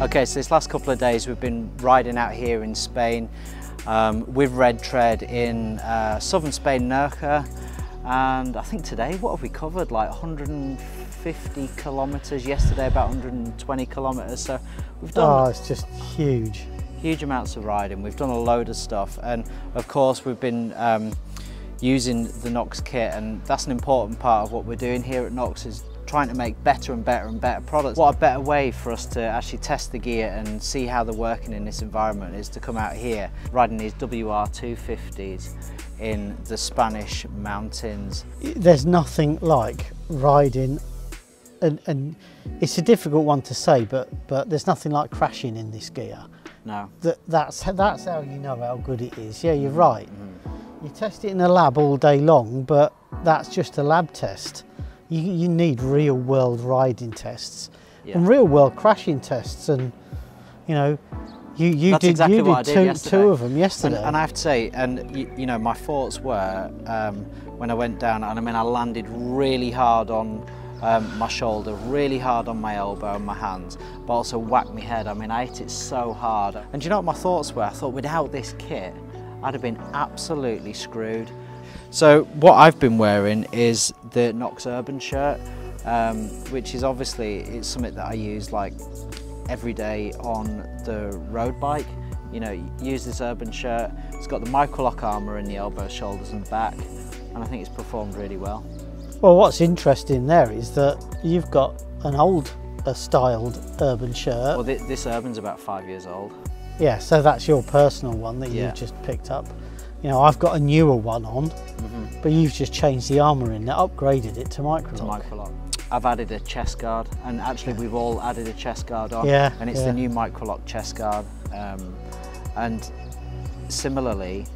Okay, so this last couple of days we've been riding out here in Spain um, with Redtread in uh, southern Spain, Nerja, and I think today, what have we covered? Like 150 kilometres, yesterday about 120 kilometres, so we've done... Oh, it's just huge. Huge amounts of riding, we've done a load of stuff, and of course we've been um, using the Knox kit, and that's an important part of what we're doing here at Knox is trying to make better and better and better products. What a better way for us to actually test the gear and see how they're working in this environment is to come out here riding these WR250s in the Spanish mountains. There's nothing like riding and, and it's a difficult one to say but but there's nothing like crashing in this gear. No. That, that's, that's how you know how good it is. Yeah, you're right. Mm. You test it in a lab all day long, but that's just a lab test. You, you need real world riding tests yeah. and real world crashing tests and you know you, you That's did exactly you did, did two, two of them yesterday. And, and, I have to say, and you, you know, my thoughts were um, when I went down, and I mean, I landed really hard on um, my shoulder, really hard on my elbow and my hands, but also whacked my head. I mean, I hit it so hard. And do you know what my thoughts were? I thought without this kit, I'd have been absolutely screwed. So what I've been wearing is the Knox Urban shirt, um, which is obviously it's something that I use like every day on the road bike. You know, use this Urban shirt. It's got the Microlock armour in the elbows, shoulders and back, and I think it's performed really well. Well, what's interesting there is that you've got an old a styled Urban shirt. Well, th this Urban's about five years old. Yeah, so that's your personal one that yeah. you've just picked up. You know, I've got a newer one on, mm -hmm. but you've just changed the armour in upgraded it to microlock. To microlock. I've added a chest guard, and actually we've all added a chest guard on. Yeah. And it's yeah. the new microlock chest guard. Um, and similarly,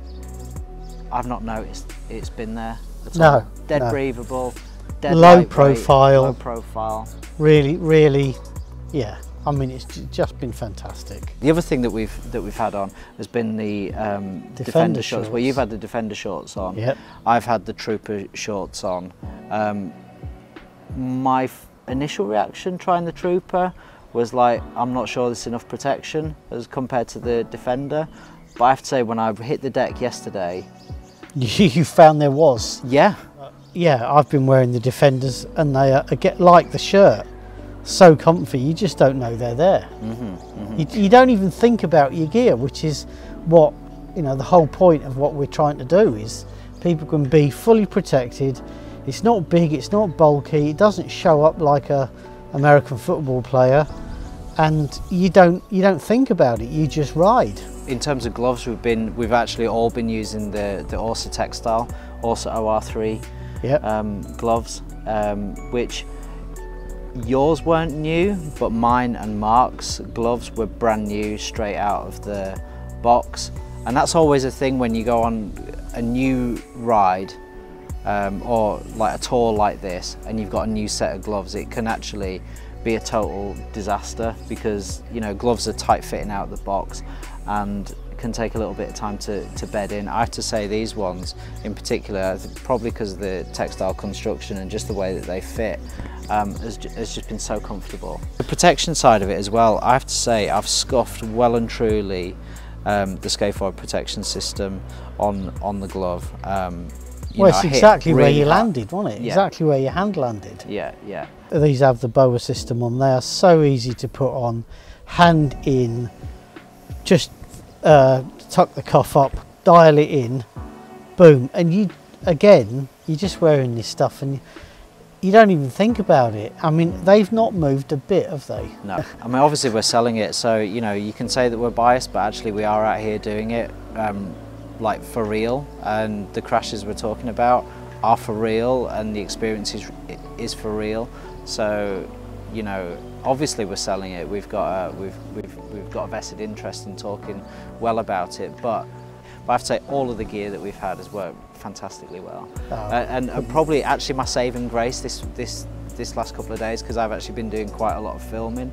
I've not noticed it's been there at no, all. Dead no. breathable, dead low profile. Low profile. Really, really, yeah. I mean, it's just been fantastic. The other thing that we've that we've had on has been the um, defender, defender shorts. shorts. Well, you've had the defender shorts on. Yep. I've had the trooper shorts on. Um, my initial reaction trying the trooper was like, I'm not sure there's enough protection as compared to the defender. But I have to say, when I hit the deck yesterday, you found there was. Yeah. Uh, yeah, I've been wearing the defenders, and they are, get like the shirt so comfy, you just don't know they're there. Mm -hmm, mm -hmm. You, you, don't even think about your gear, which is what, you know, the whole point of what we're trying to do is people can be fully protected. It's not big, it's not bulky, it doesn't show up like a American football player and you don't you don't think about it, you just ride. In terms of gloves, we've been we've actually all been using the the Orsa Textile, Orsa OR3 yep. um, gloves, um, which Yours weren't new, but mine and Mark's gloves were brand new, straight out of the box. And that's always a thing when you go on a new ride um, or like a tour like this and you've got a new set of gloves, it can actually be a total disaster because you know gloves are tight fitting out of the box and can take a little bit of time to, to bed in. I have to say these ones in particular, probably because of the textile construction and just the way that they fit, um, has, has just been so comfortable. The protection side of it as well, I have to say I've scuffed well and truly um, the Scaphoid protection system on, on the glove. Um, well, know, it's exactly really where you landed, wasn't it? Yeah. Exactly where your hand landed. Yeah, yeah. These have the BOA system on. They are so easy to put on, hand in, just uh, tuck the cuff up, dial it in, boom. And you, again, you're just wearing this stuff and you don't even think about it. I mean, they've not moved a bit, have they? No. I mean, obviously we're selling it, so, you know, you can say that we're biased, but actually we are out here doing it, um, like, for real. And the crashes we're talking about are for real, and the experience is, is for real. So, you know, obviously we're selling it. We've got a, we've, we've, we've got a vested interest in talking well about it, but but I have to say all of the gear that we've had has worked fantastically well. Oh. Uh, and, and probably actually my saving grace this, this, this last couple of days because I've actually been doing quite a lot of filming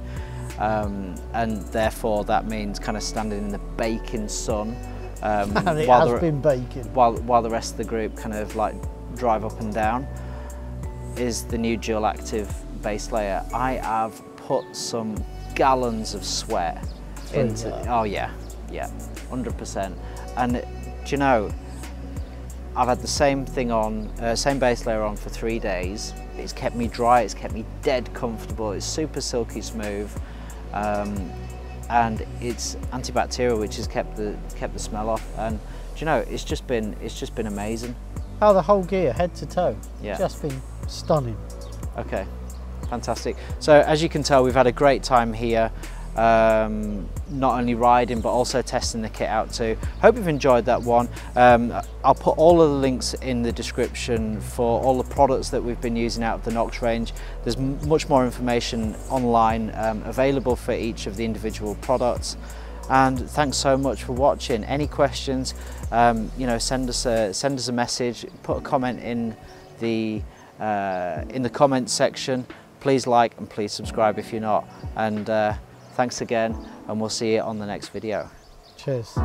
um, and therefore that means kind of standing in the baking sun um, and it while has the, been baking. While, while the rest of the group kind of like drive up and down is the new dual active base layer. I have put some gallons of sweat Through into. Oh yeah, yeah, hundred percent. And do you know, I've had the same thing on, uh, same base layer on for three days. It's kept me dry. It's kept me dead comfortable. It's super silky smooth. Um, and it's antibacterial, which has kept the kept the smell off. And do you know, it's just been it's just been amazing. Oh, the whole gear, head to toe. Yeah. Just been stunning. Okay, fantastic. So as you can tell, we've had a great time here. Um, not only riding but also testing the kit out too. Hope you've enjoyed that one. Um, I'll put all of the links in the description for all the products that we've been using out of the Knox range. There's much more information online um, available for each of the individual products. And thanks so much for watching. Any questions, um, you know, send us a send us a message, put a comment in the uh, in the comments section. Please like and please subscribe if you're not. And uh, thanks again, and we'll see you on the next video. Cheers.